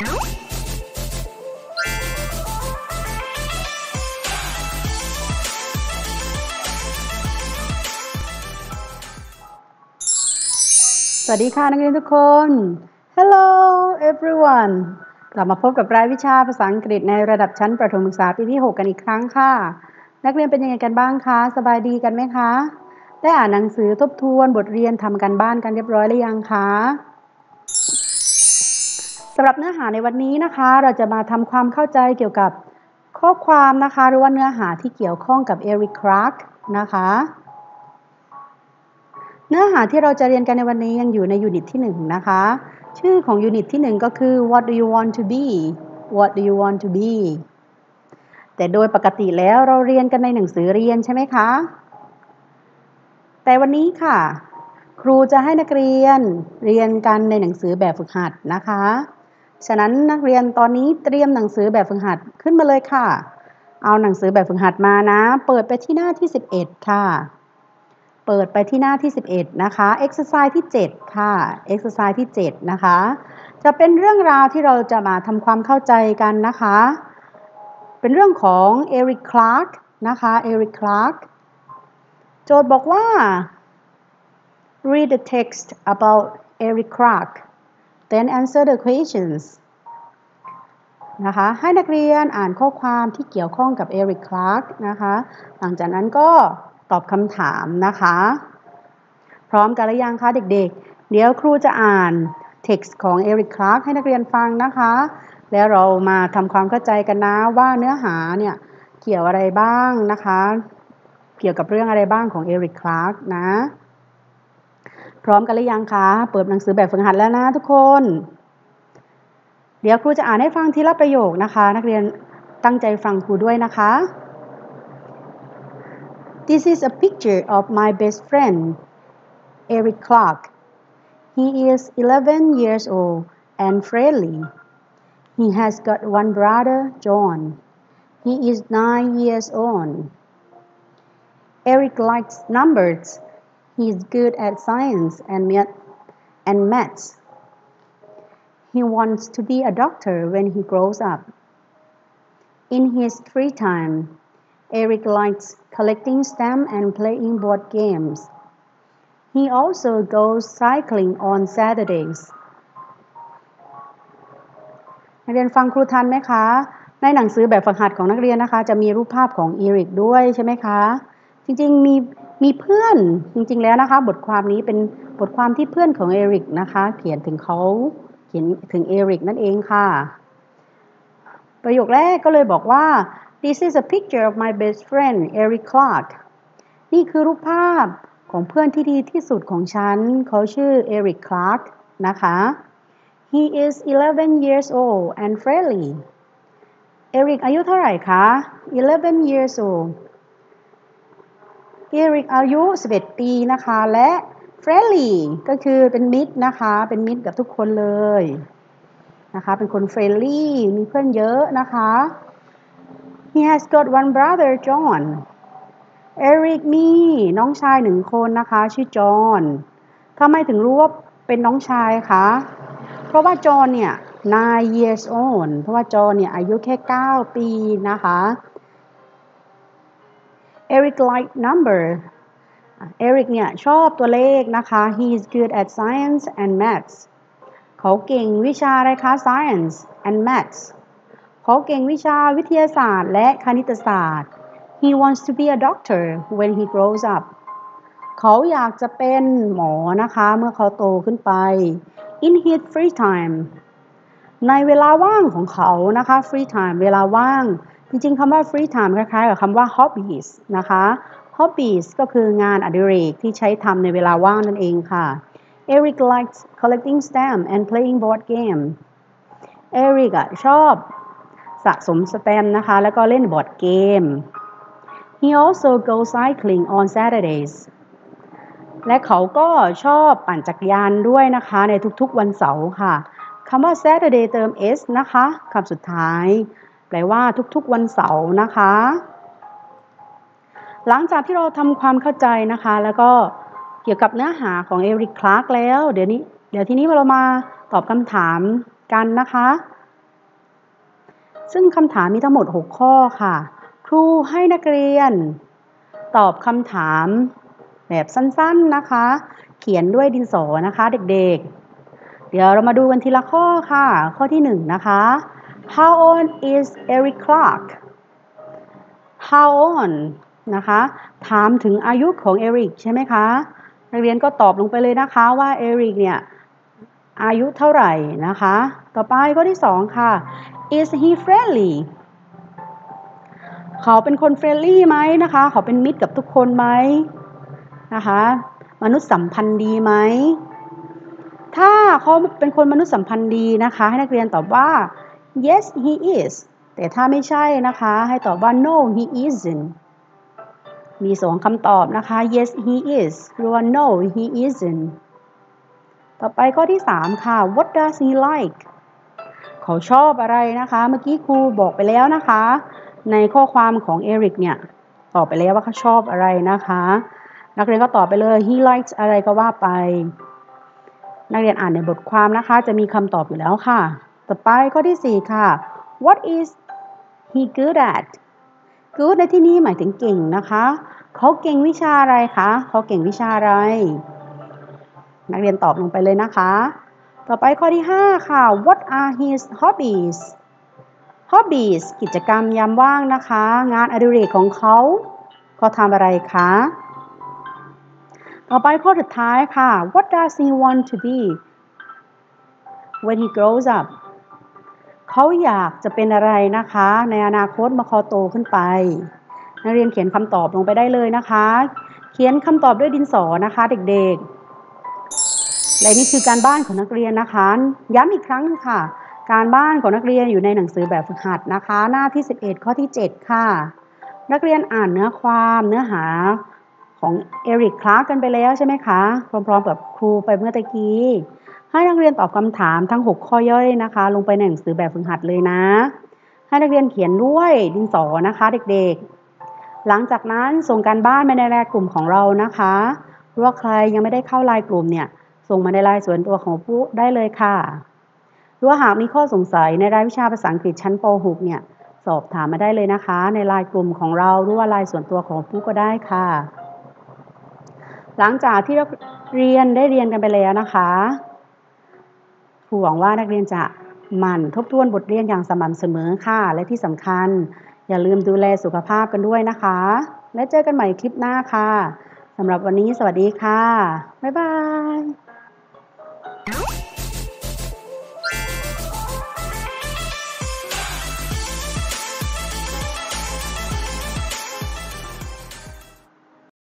สวัสดีค่ะนักเรียนทุกคน Hello everyone กลับมาพบกับรายวิชาภาษาอังกฤษในระดับชั้นประถมศึกษาปีที่ 6 กันอีกครั้งค่ะ นักเรียนเป็นยังไงกันบ้างคะ สบายดีกันไหมคะ ได้อ่านหนังสือทบทวนบทเรียนทำกันบ้านกันเรียบร้อยหรือยังคะสำหรับเนื้อหาในวันนี้นะคะ เราจะมาทำความเข้าใจเกี่ยวกับข้อความนะคะ หรือว่าเนื้อหาที่เกี่ยวข้องกับเอริกคลาร์กนะคะ เนื้อหาที่เราจะเรียนกันในวันนี้ยังอยู่ใน unit ที่ 1 นะคะ ชื่อของ unit ที่ 1 ก็คือ what do you want to be what do you want to be แต่โดยปกติแล้วเราเรียนกันในหนังสือเรียนใช่ไหมคะ แต่วันนี้ค่ะ ครูจะให้นักเรียนเรียนกันในหนังสือแบบฝึกหัดนะคะ ฉะนั้นนักเรียนตอนนี้เตรียมหนังสือแบบฝึกหัดขึ้นมาเลยค่ะ เอาหนังสือแบบฝึกหัดมานะ เปิดไปที่หน้าที่ 11 ค่ะ เปิดไปที่หน้าที่ 11 นะคะ exercise ที่ 7 ค่ะ exercise ที่ 7 นะคะ จะเป็นเรื่องราวที่เราจะมาทำความเข้าใจกันนะคะ เป็นเรื่องของเอริกคลาร์กนะคะ เอริกคลาร์กโจทย์บอกว่า read the text about Eric Clark then answer the questions นะคะให้นักเรียนอ่านข้อความที่เกี่ยวข้องกับเอริกคลาร์กนะคะหลังจากนั้นก็ตอบคำถามนะคะ พร้อมกันหรือยังคะเด็กๆ เดี๋ยวครูจะอ่าน text ของเอริกคลาร์กให้นักเรียนฟังนะคะ แล้วเรามาทำความเข้าใจกันนะว่าเนื้อหาเนี่ยเกี่ยวอะไรบ้างนะคะ เกี่ยวกับเรื่องอะไรบ้างของเอริกคลาร์กนะ พร้อมกันหรือยังคะ เปิดหนังสือแบบฝึกหัดแล้วนะทุกคน เดี๋ยวครูจะอ่านให้ฟังทีละประโยคนะคะ นักเรียนตั้งใจฟังครูด้วยนะคะ This is a picture of my best friend, Eric Clark. He is 11 years old and friendly. He has got one brother, John. He is 9 years old. Eric likes numbers. He is good at science and, math and maths. He wants to be a doctor when he grows up. In his free time, Eric likes collecting stamps and playing board games. He also goes cycling on Saturdays. นักเรียนฟังครูทันไหมคะ ในหนังสือแบบฝึกหัดของนักเรียนนะคะ จะมีรูปภาพของอีริกด้วยใช่ไหมคะ จริงๆมีมีเพื่อนจริงๆแล้วนะคะ บทความนี้เป็นบทความที่เพื่อนของเอริกนะคะ เขียนถึงเขาเขียนถึงเอริกนั่นเองค่ะ ประโยคแรกก็เลยบอกว่า This is a picture of my best friend Eric Clark นี่คือรูปภาพของเพื่อนที่ดีที่สุดของฉัน เขาชื่อ Eric Clark นะคะ He is 11 years old and friendly Eric อายุเท่าไหร่คะ 11 years old Eric อายุ 11 ปีนะคะ และ friendly ก็คือเป็นมิตรนะคะ เป็นมิตรกับทุกคนเลยนะคะ เป็นคน friendly มีเพื่อนเยอะนะคะ He has got one brother John Eric มีน้องชายหนึ่งคนนะคะ ชื่อจอห์นทำไมถึงรู้ว่าเป็นน้องชายคะ เพราะว่าจอห์นเนี่ย nine years old เพราะว่าจอห์นเนี่ยอายุแค่ 9 ปีนะคะ Eric like number Eric เนี่ยชอบตัวเลขนะคะ he is good at science and maths เขาเก่งวิชาอะไรคะ science and maths เขาเก่งวิชาวิทยาศาสตร์และคณิตศาสตร์ He wants to be a doctor when he grows up เขาอยากจะเป็นหมอนะคะเมื่อเขาโตขึ้นไป In his free time ในเวลาว่างของเขานะคะ free time เวลาว่าง จริงๆคำว่า free time คล้ายๆกับคำว่า hobbies นะคะ hobbies ก็คืองานอดิเรกที่ใช้ทำในเวลาว่างนั่นเองค่ะ Eric likes collecting stamps and playing board game Eric อะชอบสะสมสแตมนะคะ แล้วก็เล่นบอร์ดเกม He also goes cycling on Saturdays และเขาก็ชอบปั่นจักรยานด้วยนะคะ ในทุกๆวันเสาร์ค่ะคำว่า Saturday เติม s นะคะคำสุดท้าย แปลว่าทุกๆวันเสาร์นะคะ หลังจากที่เราทำความเข้าใจนะคะ แล้วก็เกี่ยวกับเนื้อหาของเอริกคลาร์กแล้ว เดี๋ยวนี้ เดี๋ยวทีนี้เรามาตอบคำถามกันนะคะ ซึ่งคำถามมีทั้งหมด 6 ข้อค่ะ ครูให้นักเรียน ตอบคำถามแบบสั้นๆนะคะ เขียนด้วยดินสอนะคะเด็กๆ เดี๋ยวเรามาดูกันทีละข้อค่ะ ข้อที่ 1 นะคะ How old is Eric Clark How old นะคะ ถามถึงอายุของเอริกใช่ไหมคะนักเรียนก็ตอบลงไปเลยนะคะว่าเอริกเนี่ยอายุเท่าไหร่นะคะ ต่อไปข้อที่2ค่ะ is he friendly เขาเป็นคน friendly ไหมนะคะ เขาเป็นมิตรกับทุกคนไหมนะคะ มนุษย์สัมพันธ์ดีไหม ถ้าเขาเป็นคนมนุษย์สัมพันธ์ดีนะคะ ให้นักเรียนตอบว่า yes he is แต่ถ้าไม่ใช่นะคะ ให้ตอบว่า no he isn't มีสองคำตอบนะคะ yes he is หรือว่า no he isn't ต่อไปข้อที่ 3 ค่ะ what does he like เขาชอบอะไรนะคะ เมื่อกี้ครูบอกไปแล้วนะคะ ในข้อความของเอริกเนี่ย ตอบไปแล้วว่าเขาชอบอะไรนะคะ นักเรียนก็ตอบไปเลย he likes อะไรก็ว่าไป นักเรียนอ่านในบทความนะคะ จะมีคำตอบอยู่แล้วค่ะ ต่อไปข้อที่ 4 ค่ะ what is he good at good ในที่นี้หมายถึงเก่งนะคะ เขาเก่งวิชาอะไรคะ เขาเก่งวิชาอะไร นักเรียนตอบลงไปเลยนะคะ ต่อไปข้อที่ 5 ค่ะ what are his hobbies hobbies กิจกรรมยามว่างนะคะ งานอดิเรกของเขา เขาทำอะไรคะ ต่อไปข้อสุดท้ายค่ะ what does he want to be when he grows up เขาอยากจะเป็นอะไรนะคะ ในอนาคตเมื่อโตขึ้นไป นักเรียนเขียนคำตอบลงไปได้เลยนะคะ เขียนคำตอบด้วยดินสอนะคะเด็กๆ และนี่คือการบ้านของนักเรียนนะคะ ย้ำอีกครั้งค่ะ การบ้านของนักเรียนอยู่ในหนังสือแบบฝึกหัดนะคะ หน้าที่ 11 ข้อที่ 7 ค่ะ นักเรียนอ่านเนื้อความเนื้อหาของเอริกคลาร์กกันไปแล้วใช่ไหมคะ พร้อมๆกับครูไปเมื่อตะกี้ ให้นักเรียนตอบคำถามทั้ง 6 ข้อย่อยนะคะ ลงไปในหนังสือแบบฝึกหัดเลยนะ ให้นักเรียนเขียนด้วยดินสอนะคะเด็กๆ หลังจากนั้นส่งการบ้านไปในรายกลุ่มของเรานะคะหรือว่าใครยังไม่ได้เข้ารายกลุ่มเนี่ย ส่งมาในรายส่วนตัวของผู้ได้เลยค่ะหรือว่าหากมีข้อสงสัยในรายวิชาภาษาอังกฤษชั้นป .6 เนี่ย สอบถามมาได้เลยนะคะ ในรายกลุ่มของเราหรือว่ารายส่วนตัวของผู้ก็ได้ค่ะ หลังจากที่เราเรียนได้เรียนกันไปแล้วนะคะ ครูหวังว่านักเรียนจะหมั่นทบทวนบทเรียนอย่างสม่ำเสมอค่ะ และที่สำคัญ อย่าลืมดูแลสุขภาพกันด้วยนะคะ และเจอกันใหม่คลิปหน้าค่ะสำหรับวันนี้สวัสดีค่ะ บ๊ายบาย